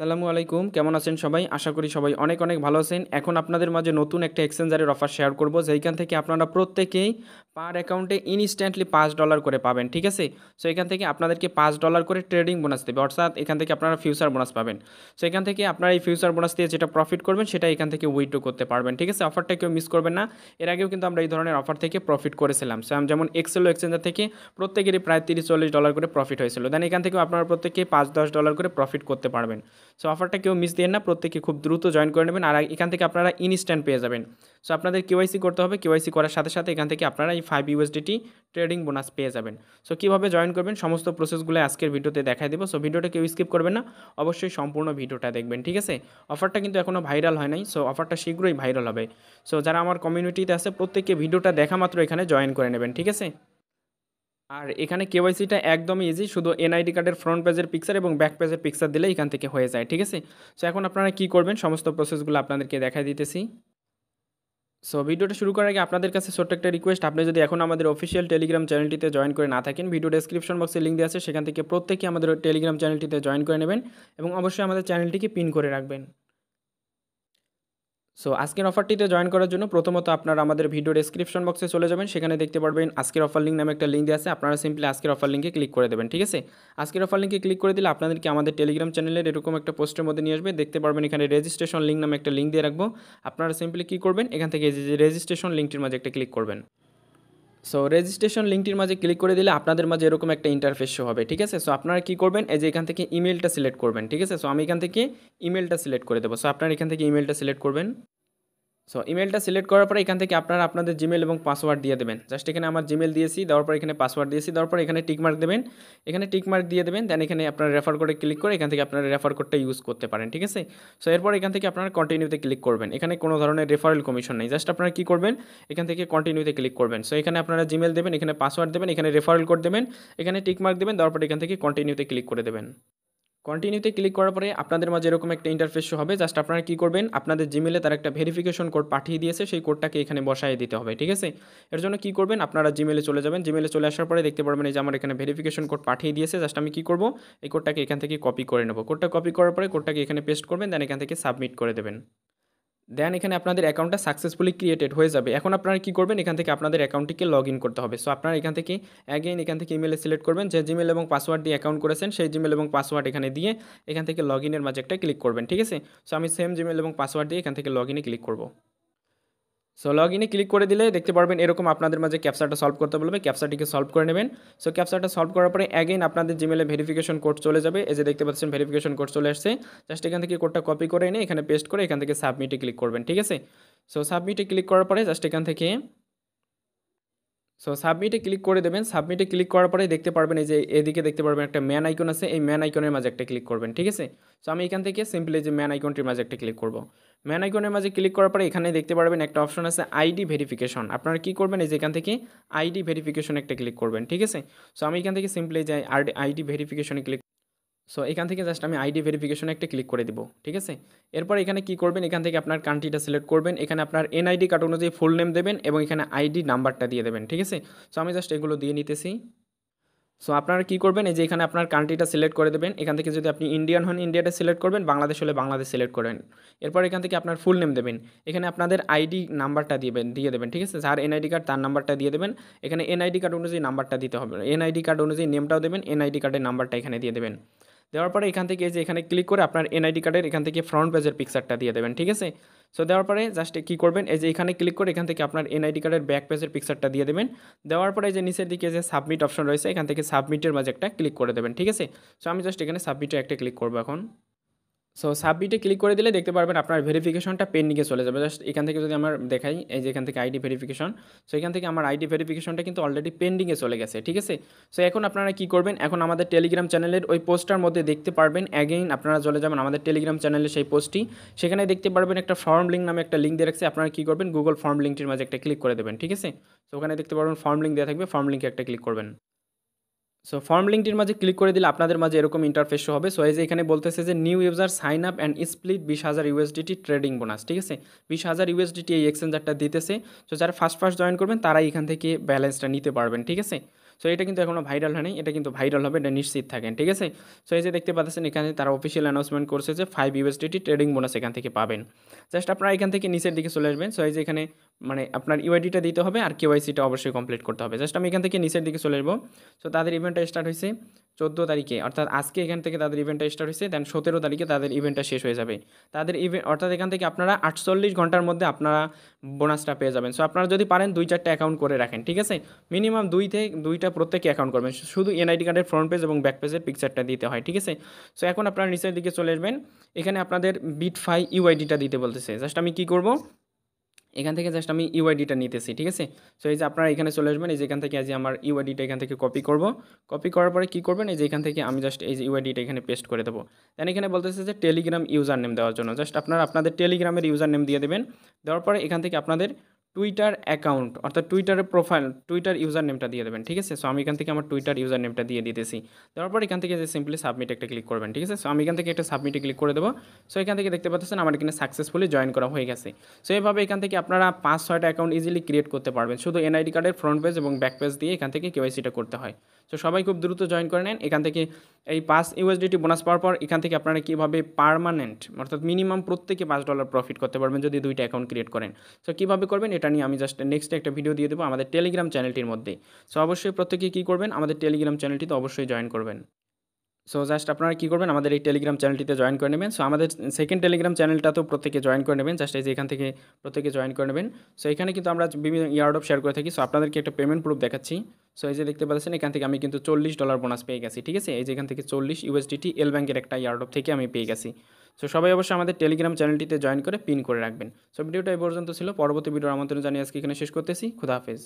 সালামু আলাইকুম, কেমন আছেন সবাই? আশা করি সবাই অনেক অনেক ভালো আছেন। এখন আপনাদের মাঝে নতুন একটা এক্সচেঞ্জারের অফার শেয়ার করব, যেইখান থেকে আপনারা প্রত্যেকেই পার অ্যাকাউন্টে ইনস্ট্যান্টলি পাঁচ ডলার করে পাবেন, ঠিক আছে? সো এখান থেকে আপনাদেরকে পাঁচ ডলার করে ট্রেডিং বোনাস দেবে, অর্থাৎ এখান থেকে আপনারা ফিউচার বোনাস পাবেন। সো এখান থেকে আপনারা এই ফিউচার বোনাস দিয়ে যেটা প্রফিট করবেন, সেটা এখান থেকে উইথড্র করতে পারবেন, ঠিক আছে? অফারটা কেউ মিস করবেন না। এর আগেও কিন্তু আমরা এই ধরনের অফার থেকে প্রফিট করেছিলাম। সো যেমন এক্সেল এক্সচেঞ্জার থেকে প্রত্যেকেরই প্রায় তিরিশ চল্লিশ ডলার করে প্রফিট হয়েছিল। দেন এখান থেকেও আপনারা প্রত্যেকে পাঁচ দশ ডলার করে প্রফিট করতে পারবেন। সো অফারটা কেউ মিস দিয়ে না প্রত্যেকে খুব দ্রুত জয়েন করে নেবেন। আর এখান থেকে আপনারা ইনস্ট্যান্ট পেয়ে যাবেন। সো আপনাদের কেওয়াইসি করতে হবে। কেওয়াইসি করার সাথে সাথে এখান থেকে আপনারা এই ফাইভ ইউএসডিটি ট্রেডিং বোনাস পেয়ে যাবেন। সো কীভাবে জয়েন করবেন? সমস্ত প্রসেসগুলো আজকের ভিডিওতে দেখাই দেবো। সো ভিডিওটা কেউ স্কিপ করবেন না। অবশ্যই সম্পূর্ণ ভিডিওটা দেখবেন, ঠিক আছে? অফারটা কিন্তু এখনও ভাইরাল হয় নাই। সো অফারটা শীঘ্রই ভাইরাল হবে। সো যারা আমার কমিউনিটিতে আছে, প্রত্যেককে ভিডিওটা দেখা মাত্র এখানে জয়েন করে নেবেন, ঠিক আছে? আর এখানে কেওয়াইসিটা একদমই ইজি শুধু এনআইডি কার্ডের ফ্রন্ট পেজের পিকচার এবং ব্যাক পেজের পিকচার দিলে এখান থেকে হয়ে যায়, ঠিক আছে? সো এখন আপনারা কী করবেন? সমস্ত প্রসেসগুলো আপনাদেরকে দেখাই দিতেছি। সো ভিডিওটা শুরু করার আগে আপনাদের কাছে ছোট্ট একটা রিকোয়েস্ট আপনি যদি এখন আমাদের অফিসিয়াল টেলিগ্রাম চ্যানেলটিতে জয়েন করে না থাকেন ভিডিও ডেসক্রিপশন বক্সে লিঙ্ক দেওয়া আছে, সেখান থেকে প্রত্যেকে আমাদের টেলিগ্রাম চ্যানেলটিতে জয়েন করে নেবেন এবং অবশ্যই আমাদের চ্যানেলটিকে পিন করে রাখবেন। সো আজকের অফারটিতে জয়েন করার জন্য প্রথমত আপনারা আমাদের ভিডিও ডেসক্রিপশন বক্সে চলে যাবেন। সেখানে দেখতে পারবেন আজকের অফার লিঙ্ক নামে একটা লিঙ্ক দেওয়া আছে। আপনারা সিম্পলি আজকের অফার লিঙ্কে ক্লিক করে দেবেন, ঠিক আছে? আজকের অফার লিঙ্কে ক্লিক করে দিলে আপনাদেরকে আমাদের টেলিগ্রাম চ্যানেলের এরকম একটা পোস্টের মধ্যে নিয়ে আসবে। দেখতে পারবেন এখানে রেজিস্ট্রেশন লিঙ্ক নামে একটা লিঙ্ক দিয়ে রাখব। আপনারা সিম্পলি কী করবেন? এখান থেকে রেজিস্ট্রেশন লিঙ্কটির মাঝে একটা ক্লিক করবেন। সো রেজিস্ট্রেশন লিঙ্কটির মাঝে ক্লিক করে দিলে আপনাদের মাঝে এরকম একটা ইন্টারফেস শো হবে, ঠিক আছে? সো আপনারা কী করবেন? এই যে এখান থেকে ইমেলটা সিলেক্ট করবেন, ঠিক আছে? সো আমি এখান থেকে ইমেলটা সিলেক্ট করে দেবো। সো আপনারা এখান থেকে ইমেলটা সিলেক্ট করবেন। সো ইমেলটা সিলেক্ট করার পরে এখান থেকে আপনারা আপনাদের জিমেল এবং পাসওয়ার্ড দিয়ে দেবেন। জাস্ট এখানে আমার জিমেল দিয়েছি, দেওয়ার পর এখানে পাসওয়ার্ড দিয়েছি, দেওয়ার পর এখানে টিকমার্ক দেবেন। এখানে টিকমার্ক দিয়ে দেবেন দেন এখানে আপনারা রেফার কোডে ক্লিক করে এখান থেকে আপনারা রেফার কোডটা ইউজ করতে পারেন, ঠিক আছে? সো এরপর এখান থেকে আপনারা কন্টিনিউতে ক্লিক করবেন। এখানে কোনো ধরনের রেফারেল কমিশন নেই। জাস্ট আপনারা কী করবেন? এখান থেকে কন্টিনিউতে ক্লিক করবেন। সো এখানে আপনারা জিমেল দেবেন, এখানে পাসওয়ার্ড দেবেন, এখানে রেফারেল কোড দেবেন, এখানে টিকমার্ক দেবেন, দেওয়ার পর এখান থেকে কন্টিনিউতে ক্লিক করে দেবেন। কন্টিনিউতে ক্লিক করার পরে আপনাদের মাঝে এরকম একটা ইন্টারফেস হবে। জাস্ট আপনারা কী করবেন? আপনাদের জিমেলে তার একটা ভেরিফিকেশন কোড পাঠিয়ে দিয়েছে। সেই কোডটাকে এখানে বসায় দিতে হবে, ঠিক আছে? এর জন্য কী করবেন? আপনারা জিমেলে চলে যাবেন। জিমেলে চলে আসার পরে দেখতে পারবেন এই যে আমার এখানে ভেরিফিকেশন কোড পাঠিয়ে দিয়েছে। জাস্ট আমি কী করব? এই কোডটাকে এখান থেকে কপি করে নেব। কোডটা কপি করার পরে কোডটাকে এখানে পেস্ট করবেন দেন এখান থেকে সাবমিট করে দেবেন। দেন এখানে আপনাদের অ্যাকাউন্টটা সাকসেসফুলি ক্রিয়েটেড হয়ে যাবে। এখন আপনারা কী করবেন? এখান থেকে আপনাদের অ্যাকাউন্টটিকে লগ ইন করতে হবে। সো আপনারা এখান থেকে অ্যাগেইন এখান থেকে ইমেলে সিলেক্ট করবেন। যে জিমেল এবং পাসওয়ার্ড দিয়ে অ্যাকাউন্ট করেছেন, সেই জিমেল এবং পাসওয়ার্ড এখানে দিয়ে এখান থেকে লগ ইনের মাঝে একটা ক্লিক করবেন। ঠিক আছে? সো আমি সেম জিমেল এবং পাসওয়ার্ড দিয়ে এখান থেকে লগ ইনে ক্লিক করব। সো লগ ইনে ক্লিক করে দিলে দেখতে পারবেন এরকম আপনাদের মাঝে ক্যাপসাটা সলভ করতে বলবে। ক্যাপসাটিকে সলভ করে নেবেন। সো ক্যাপসাটা সলভ করার পরে অ্যাগেন আপনাদের জিমেলে ভেরিফিকেশন কোড চলে যাবে। এই যে দেখতে পাচ্ছেন ভেরিফিকেশন কোড চলে আসছে। জাস্ট এখান থেকে কোডটা কপি করে এনে এখানে পেস্ট করে এখান থেকে সাবমিটে ক্লিক করবেন, ঠিক আছে? সো সাবমিটে ক্লিক করার পরে জাস্ট এখান থেকে সো সাবমিটে ক্লিক করে দেবেন। সাবমিটে ক্লিক করার পরে দেখতে পারবেন এই যে এদিকে দেখতে পারবেন একটা ম্যান আইকন আছে। এই ম্যান আইকনের মাঝে একটা ক্লিক করবেন, ঠিক আছে? সো আমি এখান থেকে সিম্পলি যে ম্যান আইকনটির মাঝে একটা ক্লিক করব। ম্যান আইকনের মাঝে ক্লিক করার পরে এখানে দেখতে পারবেন একটা অপশন আছে আইডি ভেরিফিকেশন আপনারা কী করবেন? এই যে এখান থেকে আইডি ভেরিফিকেশন একটা ক্লিক করবেন, ঠিক আছে? সো আমি এখান থেকে সিম্পলি যে আইডি ভেরিফিকেশনে ক্লিক সো এখান থেকে জাস্ট আমি আইডি ভেরিফিকেশনে একটা ক্লিক করে দিব, ঠিক আছে? এরপর এখানে কি করবেন? এখান থেকে আপনার কান্ট্রিটা সিলেক্ট করবেন। এখানে আপনার এনআইডি কার্ড অনুযায়ী ফুল নেম দেবেন এবং এখানে আইডি নাম্বারটা দিয়ে দেবেন, ঠিক আছে? সো আমি জাস্ট এগুলো দিয়ে নিতেছি। সো আপনারা কী করবেন? এই যে এখানে আপনার কান্ট্রিটা সিলেক্ট করে দেবেন। এখান থেকে যদি আপনি ইন্ডিয়ান হন ইন্ডিয়াটা সিলেক্ট করবেন। বাংলাদেশ হলে বাংলাদেশ সিলেক্ট করবেন এরপর এখান থেকে আপনার ফুল নেম দেবেন। এখানে আপনাদের আইডি নাম্বারটা দিবেন, দিয়ে দেবেন, ঠিক আছে? যার এনআইডি কার্ড তার নাম্বারটা দিয়ে দেবেন। এখানে এনআইডি কার্ড অনুযায়ী নাম্বারটা দিতে হবে। এনআইডি কার্ড অনুযায়ী নেমটাও দেবেন। এনআইডি কার্ডের নাম্বারটা এখানে দিয়ে দেবেন। দেওয়ার পরে এখান থেকে যে এখানে ক্লিক করে আপনার এনআইডি কার্ডের এখান থেকে ফ্রন্ট পেজের পিকচারটা দিয়ে দেবেন, ঠিক আছে? সো দেওয়ার পরে জাস্ট কী করবেন, এই যে এখানে ক্লিক করে এখান থেকে আপনার এনআইডি কার্ডের ব্যাক পেজের পিকচারটা দিয়ে দেবেন। দেওয়ার পরে যে নিচের দিকে যে সাবমিট অপশন রয়েছে, এখান থেকে সাবমিটের মাঝে একটা ক্লিক করে দেবেন, ঠিক আছে? সো আমি জাস্ট এখানে সাবমিটে একটা ক্লিক করব এখন। সো সাবমিটে ক্লিক করে দিলে দেখতে পারবেন আপনার ভেরিফিকেশনটা পেন্ডিংয়ে চলে যাবে। জাস্ট এখান থেকে যদি আমার দেখাই, এই যে এখান থেকে আইডি ভেরিফিকেশন সো এখান থেকে আমার আইডি ভেরিফিকেশনটা কিন্তু অলরেডি পেন্ডিংয়ে চলে গেছে, ঠিক আছে? সো এখন আপনারা কি করবেন? এখন আমাদের টেলিগ্রাম চ্যানেলের ওই পোস্টটার মধ্যে দেখতে পারবেন। অ্যাগেইন আপনারা চলে যাবেন আমাদের টেলিগ্রাম চ্যানেলের সেই পোস্টটি সেখানে দেখতে পারবেন একটা ফর্ম লিঙ্ক নামে একটা লিঙ্ক দিয়ে রাখছে আপনারা কী করবেন? গুগল ফর্ম লিঙ্কটির মাঝে একটা ক্লিক করে দেবেন, ঠিক আছে? সো ওখানে দেখতে পারবেন ফর্ম লিঙ্ক দেওয়া থাকবে। ফর্ম লিঙ্কে একটা ক্লিক করবেন। সো ফর্ম লিঙ্কটির মাঝে ক্লিক করে দিলে আপনাদের মাঝে এরকম ইন্টারফেস হবে। সো এই যে এখানে বলতেছে যে new user sign up and split বিশ হাজার ইউএসডিটি ট্রেডিং বোনাস ঠিক আছে? বিশ হাজার ইউএসডিটি এই এক্সচেঞ্জারটা দিতেছে। সো যারা ফার্স্ট ফার্স্ট জয়েন করবেন, তারাই এখান থেকে ব্যালেন্সটা নিতে পারবেন, ঠিক আছে? সো এটা কিন্তু এখনও ভাইরাল হয়নি, এটা কিন্তু ভাইরাল হবে, এটা নিশ্চিত থাকেন, ঠিক আছে? সো এই যে দেখতে পাচ্ছেন, এখানে তারা অফিসিয়াল অ্যানাউন্সমেন্ট করছে যে ফাইভ ইউএসডিটি ট্রেডিং বোনাস এখান থেকে পাবেন। জাস্ট আপনারা এখান থেকে নিচের দিকে চলে আসবেন সো এই যে এখানে মানে আপনার ইউআইডিটা দিতে হবে আর কেওয়াইসিটা অবশ্যই কমপ্লিট করতে হবে। জাস্ট আমি এখান থেকে নিচের দিকে চলে আসব। সো তাদের ইভেন্টটা স্টার্ট হয়েছে চোদ্দ তারিখে, অর্থাৎ আজকে এখান থেকে তাদের ইভেন্টটা স্টার্ট হয়েছে দেন সতেরো তারিখে তাদের ইভেন্টটা শেষ হয়ে যাবে। তাদের ইভেন্ট অর্থাৎ এখান থেকে আপনারা আটচল্লিশ ঘণ্টার মধ্যে আপনারা বোনাসটা পেয়ে যাবেন। সো আপনারা যদি পারেন দুই চারটে অ্যাকাউন্ট করে রাখেন, ঠিক আছে? মিনিমাম দুই থেকে, দুইটা প্রত্যেকে অ্যাকাউন্ট করবেন। শুধু এনআইডি কার্ডের ফ্রন্ট পেজ এবং ব্যাক পেজের পিকচারটা দিতে হয়, ঠিক আছে? সো এখন আপনারা নিচের দিকে চলে আসবেন। এখানে আপনাদের বিট ফাই ইউআইডিটা দিতে বলতেছে। জাস্ট আমি কী করব? এখান থেকে জাস্ট আমি ইউআইডিটা নিতেছি, ঠিক আছে? সো এই যে আপনারা এখানে চলে আসবেন, এই যে এখান থেকে আজ আমার ইউআইডিটা এখান থেকে কপি করব। কপি করার পরে কী করবেন? এই যে এখান থেকে আমি জাস্ট এই যে ইউআইডিটা এখানে পেস্ট করে দেবো। দেন এখানে বলতেছে যে টেলিগ্রাম ইউজার নেম দেওয়ার জন্য। জাস্ট আপনারা আপনাদের টেলিগ্রামের ইউজার নেম দিয়ে দেবেন। দেওয়ার পরে এখান থেকে আপনাদের টুইটার অ্যাকাউন্ট অর্থাৎ টুইটারের প্রোফাইল টুইটার ইউজার নেমটা দিয়ে দেবেন, ঠিক আছে? সো আমি এখান থেকে আমার টুইটার ইউজার নেমটা দিয়ে দিতেছি। দেওয়ার পর এখান থেকে যে সিম্পলি সাবমিট একটা ক্লিক করবেন, ঠিক আছে? সো আমি এখান থেকে একটা সাবমিটে ক্লিক করে দেবো। সো এখান থেকে দেখতে পাচ্ছেন আমার এখানে সাকসেসফুলি জয়েন করা হয়ে গেছে। সো এইভাবে এখান থেকে আপনারা পাঁচ, ছয়টা অ্যাকাউন্ট ইজিলি ক্রিয়েট করতে পারবেন। শুধু এনআইডি কার্ডের ফ্রন্ট পেজ এবং ব্যাক পেজ দিয়ে এখান থেকে কেওয়াইসিটা করতে হয়। সো সবাই খুব দ্রুত জয়েন করে নেন। এখান থেকে এই পাঁচ ইউএসডিটি বোনাস পাওয়ার পর এখান থেকে আপনারা কীভাবে পারমানেন্ট অর্থাৎ মিনিমাম প্রত্যেকে পাঁচ ডলার প্রফিট করতে পারবেন যদি দুইটা অ্যাকাউন্ট ক্রিয়েট করেন। সো কীভাবে করবেন এটা নিয়ে আমি জাস্ট নেক্সট একটা ভিডিও দিয়ে দেবো আমাদের টেলিগ্রাম চ্যানেলটির মধ্যে। সো অবশ্যই প্রত্যেকে কী করবেন? আমাদের টেলিগ্রাম চ্যানেলটিতে অবশ্যই জয়েন করবেন। সো জাস্ট আপনারা কী করবেন? আমাদের এই টেলিগ্রাম চ্যানেলটিতে জয়েন করে নেবেন। সো আমাদের সেকেন্ড টেলিগ্রাম চ্যানেলটাতেও প্রত্যেকে জয়েন করে নেবেন। জাস্ট এই যে এখান থেকে প্রত্যেকে জয়েন করে নেবেন। সো এখানে কিন্তু আমরা বিভিন্ন ইয়ার্ড অফ শেয়ার করে থাকি। সো আপনাদেরকে একটা পেমেন্ট প্রুফ দেখাচ্ছি। সো এই যে দেখতে পাচ্ছেন, এখান থেকে আমি কিন্তু চল্লিশ ডলার বোনাস পেয়ে গেছি, ঠিক আছে? এই যে এখান থেকে চল্লিশ ইউএসডিটি এল ব্যাঙ্কের একটা ইয়ার্ড অফ থেকে আমি পেয়ে গেছি। সো সবাই অবশ্যই আমাদের টেলিগ্রাম চ্যানেলটিতে জয়েন করে পিন করে রাখবেন। সো ভিডিওটা এই পর্যন্ত ছিল। পরবর্তী ভিডিওর আমন্ত্রণ জানিয়ে আজকে এখানে শেষ করতেছি। খুদা হাফেজ।